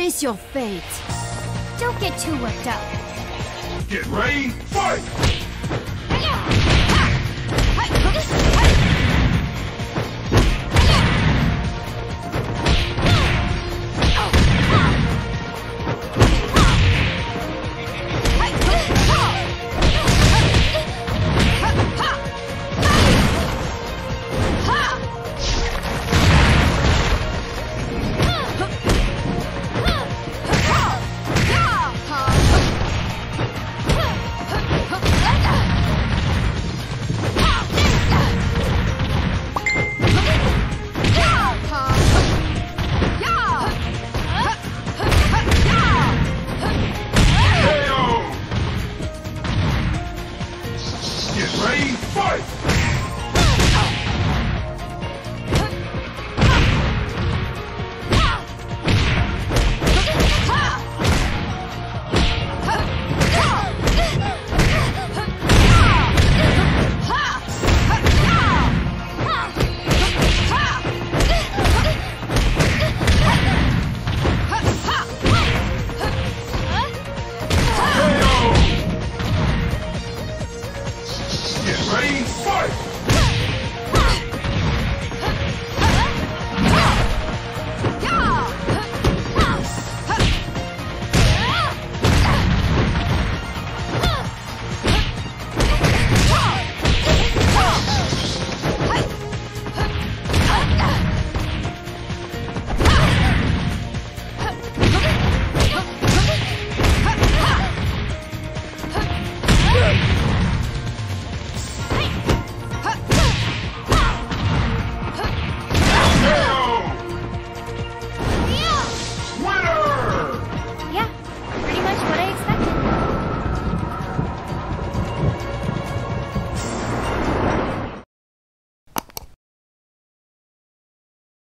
Face your fate. Don't get too worked up. Get ready, fight! ready, fight! Fight!